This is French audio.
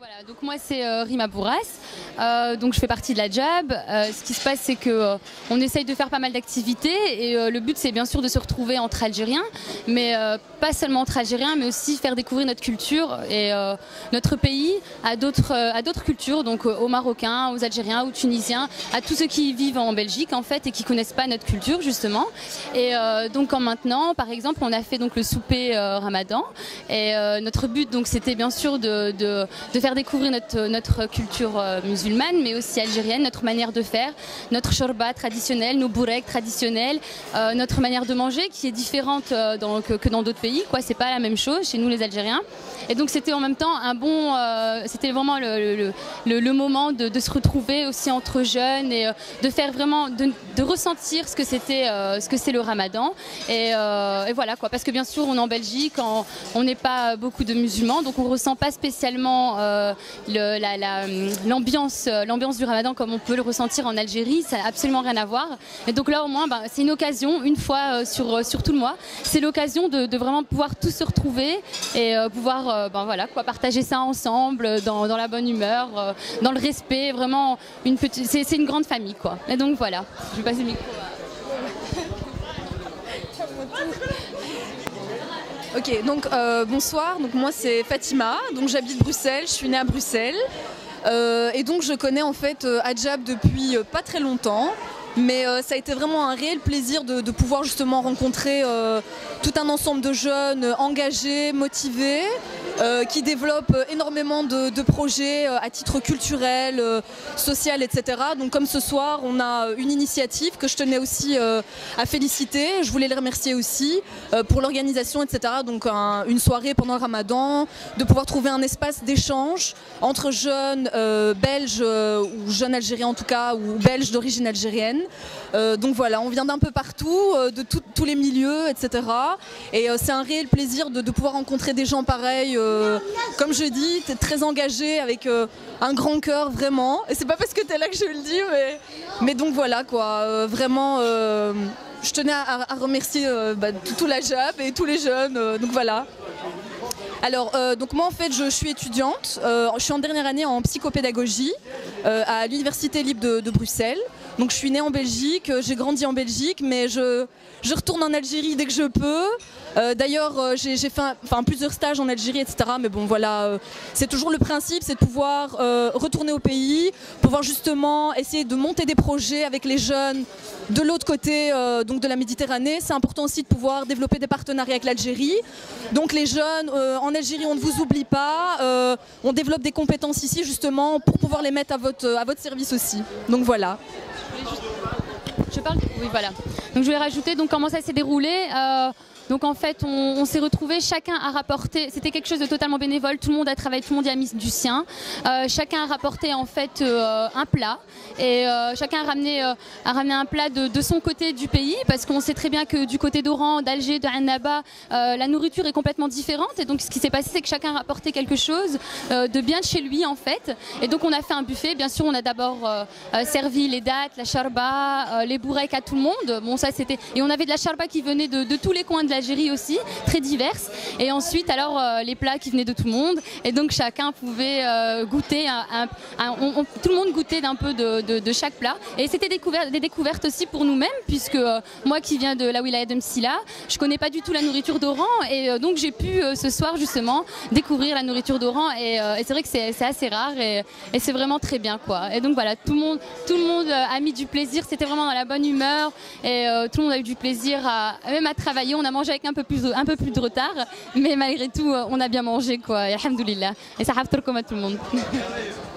Voilà, donc moi c'est euh, Rima Bourras, Euh, donc je fais partie de la JAB. Euh, ce qui se passe c'est que on essaye de faire pas mal d'activités et le but c'est bien sûr de se retrouver entre Algériens, mais pas seulement entre Algériens, mais aussi faire découvrir notre culture et notre pays à d'autres cultures, donc aux Marocains, aux Algériens, aux Tunisiens, à tous ceux qui vivent en Belgique en fait et qui connaissent pas notre culture justement. Et donc en maintenant, par exemple, on a fait donc le souper Ramadan et notre but donc c'était bien sûr de, de, de faire découvrir notre, notre culture euh, musulmane, mais aussi algérienne, notre manière de faire, notre shorba traditionnel, nos boureks traditionnels, euh, notre manière de manger qui est différente euh, que, dans d'autres pays. Quoi, c'est pas la même chose chez nous les Algériens. Et donc c'était en même temps un bon, euh, c'était vraiment le, le- moment de, se retrouver aussi entre jeunes et euh, de faire vraiment, de, ressentir ce que c'était, euh, ce que c'est le Ramadan. Et, euh, et voilà quoi, parce que bien sûr on est en Belgique, on n'est pas beaucoup de musulmans, donc on ressent pas spécialement euh, la- la, hum, l'ambiance, euh, l'ambiance du Ramadan comme on peut le ressentir en Algérie. Ça n'a absolument rien à voir. Et donc là au moins, ben, c'est une occasion, une fois euh, sur, euh, sur tout le mois, c'est l'occasion de, vraiment pouvoir tous se retrouver et euh, pouvoir euh, ben, voilà, partager ça ensemble euh, dans, la bonne humeur, euh, dans le respect. Vraiment, c'est une grande famille. Quoi. Et donc voilà, je vais passer le micro. à- Ok, donc euh, bonsoir. Moi c'est Fatima. Donc j'habite Bruxelles. Je suis née à Bruxelles. Euh, et donc je connais en fait euh, depuis pas très longtemps. Mais ça a été vraiment un réel plaisir de, de pouvoir justement rencontrer tout un ensemble de jeunes engagés, motivés, euh, qui développent euh, énormément de, projets euh, à titre culturel, social, etc. Donc comme ce soir, on a une initiative que je tenais aussi à féliciter. Je voulais les remercier aussi pour l'organisation, etc. Donc un- une soirée pendant le ramadan, de pouvoir trouver un espace d'échange entre jeunes belges ou jeunes algériens en tout cas, ou belges d'origine algérienne. Donc voilà, on vient d'un peu partout, de tous les milieux, etc. Et c'est un réel plaisir de, pouvoir rencontrer des gens pareils, comme je dis, t'es très engagés, avec euh, un grand cœur vraiment. Et c'est pas parce que t'es là que je le dis, mais, mais donc voilà quoi, euh, vraiment. euh, je tenais à, remercier euh, bah, tout, la JAB et tous les jeunes, euh, donc voilà. Alors, euh, donc moi en fait, je, suis étudiante. Euh, je suis en dernière année en psychopédagogie euh, à l'Université libre de Bruxelles. Donc, je suis née en Belgique, euh, j'ai grandi en Belgique, mais je, je retourne en Algérie dès que je peux. Euh, D'ailleurs, euh, j'ai fait plusieurs stages en Algérie, etc. Mais bon, voilà, c'est toujours le principe, c'est de pouvoir retourner au pays, pouvoir justement essayer de monter des projets avec les jeunes de l'autre côté donc de la Méditerranée. C'est important aussi de pouvoir développer des partenariats avec l'Algérie. Donc les jeunes en Algérie, on ne vous oublie pas. On développe des compétences ici justement pour pouvoir les mettre à votre, à votre service aussi. Donc voilà. Obrigado. Je parle. Donc je voulais rajouter donc comment ça s'est déroulé. Euh, donc en fait, on, s'est retrouvés, chacun a rapporté, c'était quelque chose de totalement bénévole, tout le monde a travaillé, tout le monde y a mis du sien. Euh, chacun a rapporté en fait euh, un plat et chacun a ramené, a ramené un plat de, de son côté du pays parce qu'on sait très bien que du côté d'Oran, d'Alger, de la nourriture est complètement différente et donc ce qui s'est passé, c'est que chacun a rapporté quelque chose de bien de chez lui en fait. Et donc on a fait un buffet. Bien sûr, on a d'abord servi les dates, la charba, les bourrecs à tout le monde. Bon, ça c'était. Et on avait de la charba qui venait de, tous les coins de l'Algérie aussi, très diverses. Et ensuite, alors euh, les plats qui venaient de tout le monde. Et donc chacun pouvait euh, goûter. Un, tout le monde goûtait d'un peu de, de- chaque plat. Et c'était découvert- des découvertes aussi pour nous-mêmes, puisque euh, moi qui viens de la wilaya de Msila, je connais pas du tout la nourriture d'Oran. Et donc j'ai pu ce soir justement découvrir la nourriture d'Oran. Et, c'est vrai que c'est assez rare et, et c'est vraiment très bien quoi. Et donc voilà, tout le monde, tout le monde a mis du plaisir. C'était vraiment dans la bonne humeur et euh, tout le monde a eu du plaisir à même à travailler. On a mangé avec un peu plus, un peu plus de retard, mais malgré tout, euh, on a bien mangé quoi. Et alhamdoulilah. Et ça à tout le monde.